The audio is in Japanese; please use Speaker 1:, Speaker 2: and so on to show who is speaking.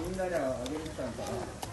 Speaker 1: みんなにあげてたんかな